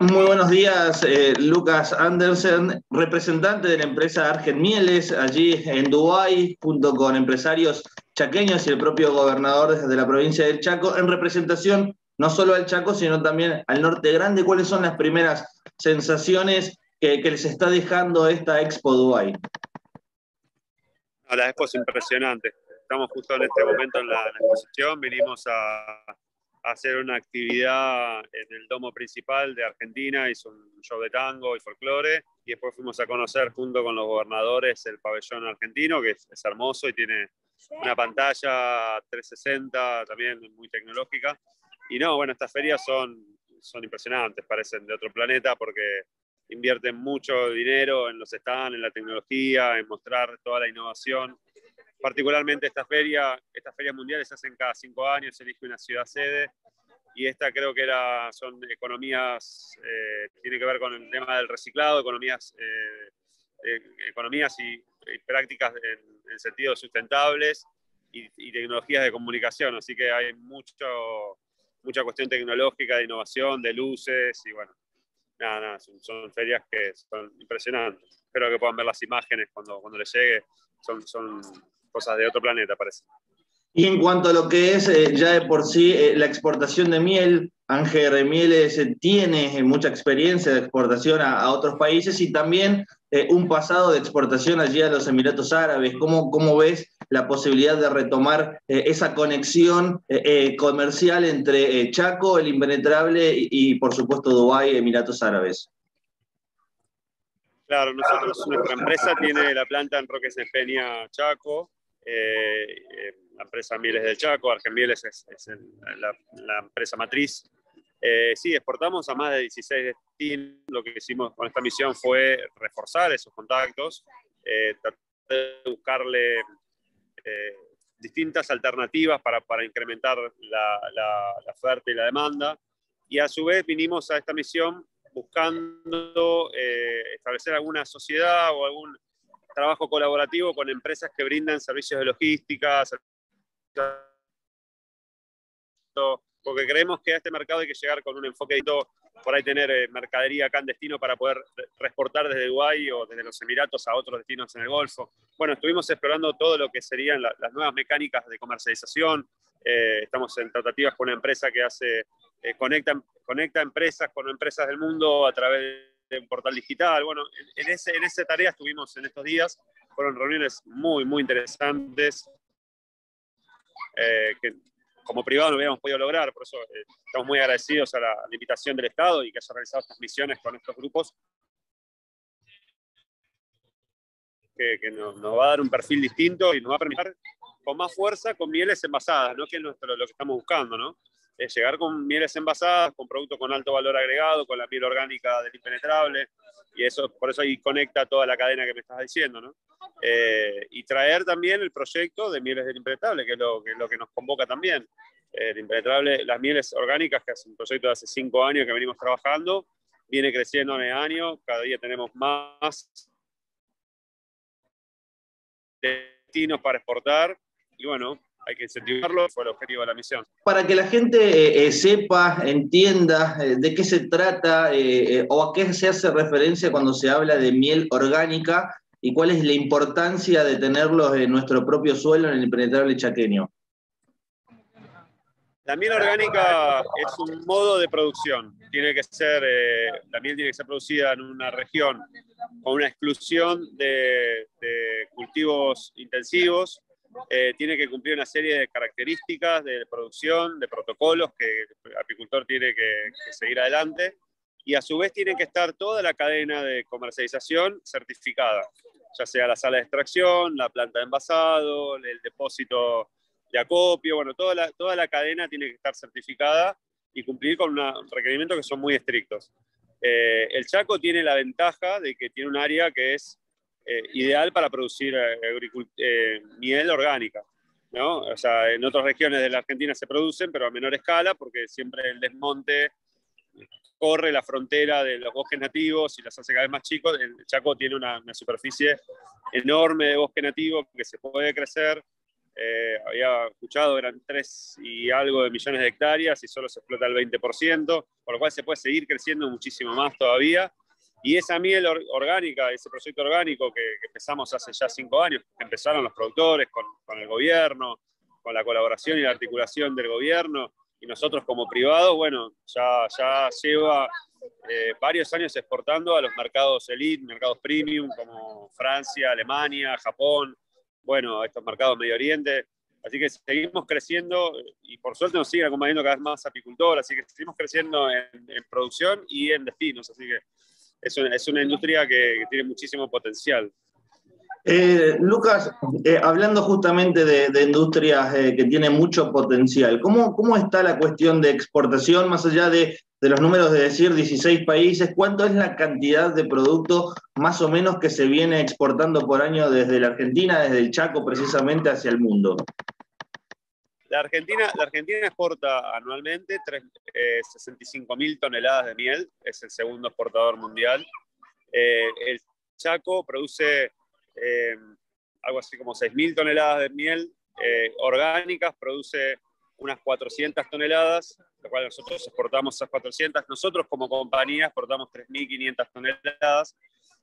Muy buenos días, eh, Lucas Andersen, representante de la empresa Argen Mieles, allí en Dubái, junto con empresarios chaqueños y el propio gobernador de la provincia del Chaco, en representación no solo al Chaco, sino también al Norte Grande. ¿Cuáles son las primeras sensaciones que, les está dejando esta Expo Dubái? la Expo es impresionante. Estamos justo en este momento en la exposición, vinimos a hacer una actividad en el domo principal de Argentina, hizo un show de tango y folclore, y después fuimos a conocer junto con los gobernadores el pabellón argentino, que es, hermoso y tiene una pantalla 360 también muy tecnológica. Y no, bueno, estas ferias son, son impresionantes, parecen de otro planeta porque invierten mucho dinero en los stands, en la tecnología, en mostrar toda la innovación particularmente esta feria, estas ferias mundiales se hacen cada cinco años, se elige una ciudad sede y esta creo que era, son economías, eh, tiene que ver con el tema del reciclado, economías, eh, eh, economías y, prácticas en, sentidos sustentables y, tecnologías de comunicación, así que hay mucho, mucha cuestión tecnológica, de innovación, de luces y bueno, nada, nada son, son, ferias que son impresionantes. Espero que puedan ver las imágenes cuando, cuando les llegue, son, son cosas de otro planeta, parece. Y en cuanto a lo que es eh, ya de por sí eh, la exportación de miel, Ángel Mieles eh, tiene mucha experiencia de exportación a, otros países y también un pasado de exportación allí a los Emiratos Árabes. ¿Cómo, cómo ves la posibilidad de retomar esa conexión comercial entre Chaco, el impenetrable y, por supuesto Dubái, Emiratos Árabes? Claro, nosotros, nuestra empresa tiene la planta en Roque Peña, Chaco, eh, eh, la empresa Mieles del Chaco, Argen Mieles es, la, empresa matriz. Eh, sí, exportamos a más de 16 destinos. Lo que hicimos con esta misión fue reforzar esos contactos, tratar de buscarle distintas alternativas para, para incrementar la, la, oferta y la demanda. Y a su vez vinimos a esta misión buscando establecer alguna sociedad o algún trabajo colaborativo con empresas que brindan servicios de logística, porque creemos que a este mercado hay que llegar con un enfoque de todo, por ahí tener eh, mercadería acá en destino para poder transportar desde Dubái o desde los Emiratos a otros destinos en el Golfo. Bueno, estuvimos explorando todo lo que serían las nuevas mecánicas de comercialización. Eh, estamos en tratativas con una empresa que hace, eh, conecta, conecta empresas con empresas del mundo a través de de un portal digital. Bueno, en, ese, en esa tarea estuvimos en estos días. Fueron reuniones muy, muy interesantes eh, que como privado no habíamos podido lograr. Por eso eh, estamos muy agradecidos a la, invitación del Estado y que haya realizado estas misiones con estos grupos. Que, nos, va a dar un perfil distinto y nos va a permitir con más fuerza con mieles envasadas, ¿no? que es lo que estamos buscando. ¿no? Es llegar con mieles envasadas, con productos con alto valor agregado, con la miel orgánica del impenetrable, y eso, por eso ahí conecta toda la cadena que me estás diciendo, ¿no? Eh, y traer también el proyecto de mieles del impenetrable, que es lo que, lo que nos convoca también. El impenetrable, las mieles orgánicas, que es un proyecto de hace cinco años que venimos trabajando, viene creciendo en el año, cada día tenemos más destinos para exportar, y bueno, hay que incentivarlo, fue el objetivo de la misión. Para que la gente eh, eh, sepa, entienda eh, de qué se trata o a qué se hace referencia cuando se habla de miel orgánica y cuál es la importancia de tenerlos en nuestro propio suelo en el impenetrable chaqueño. La miel orgánica es un modo de producción. Tiene que ser, la miel tiene que ser producida en una región con una exclusión de cultivos intensivos, eh, tiene que cumplir una serie de características de producción, de protocolos que el apicultor tiene que, seguir adelante y a su vez tiene que estar toda la cadena de comercialización certificada, ya sea la sala de extracción, la planta de envasado, el depósito de acopio, bueno, toda la, toda la cadena tiene que estar certificada y cumplir con unos requerimientos que son muy estrictos. Eh, el Chaco tiene la ventaja de que tiene un área que es eh, ideal para producir eh, eh, miel orgánica. ¿no? O sea, en otras regiones de la Argentina se producen, pero a menor escala, porque siempre el desmonte corre la frontera de los bosques nativos y las hace cada vez más chicos. El Chaco tiene una, superficie enorme de bosque nativo que se puede crecer eh, había escuchado, eran 3 y algo de millones de hectáreas y solo se explota el 20%, por lo cual se puede seguir creciendo muchísimo más todavía. Y esa miel orgánica, ese proyecto orgánico que, empezamos hace ya cinco años, empezaron los productores con, con, el gobierno, con la colaboración y la articulación del gobierno, y nosotros como privados, bueno, ya, ya lleva eh, varios años exportando a los mercados elite, mercados premium como Francia, Alemania, Japón, bueno, a estos mercados Medio Oriente. Así que seguimos creciendo y por suerte nos siguen acompañando cada vez más apicultores, así que seguimos creciendo en, producción y en destinos, así que es una, es una industria que, tiene muchísimo potencial. Eh, Lucas, eh, hablando justamente de, industrias que tienen mucho potencial, ¿cómo, ¿cómo está la cuestión de exportación más allá de de los números de decir 16 países, ¿cuánto es la cantidad de producto más o menos que se viene exportando por año desde la Argentina, desde el Chaco precisamente hacia el mundo? La Argentina, la Argentina exporta anualmente 65 eh, mil toneladas de miel, es el segundo exportador mundial. Eh, el Chaco produce eh, algo así como 6 mil toneladas de miel orgánicas, produce unas 400 toneladas lo cual nosotros exportamos esas 400. Nosotros como compañía exportamos 3.500 toneladas.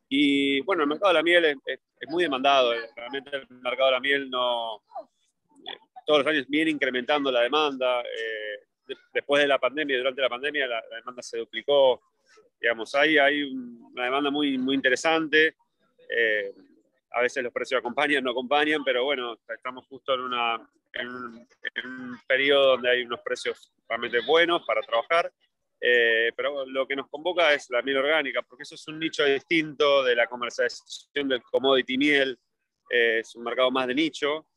Y bueno, el mercado de la miel es, muy demandado. Eh. Realmente el mercado de la miel no... Eh, todos los años viene incrementando la demanda. Eh, después de la pandemia, durante la pandemia, la, demanda se duplicó. Digamos, hay, hay una demanda muy, muy interesante. a veces los precios acompañan, no acompañan, pero bueno, estamos justo en una, en, un periodo donde hay unos precios realmente buenos para trabajar. Eh, pero lo que nos convoca es la miel orgánica, porque eso es un nicho distinto de la comercialización del commodity miel, eh, es un mercado más de nicho.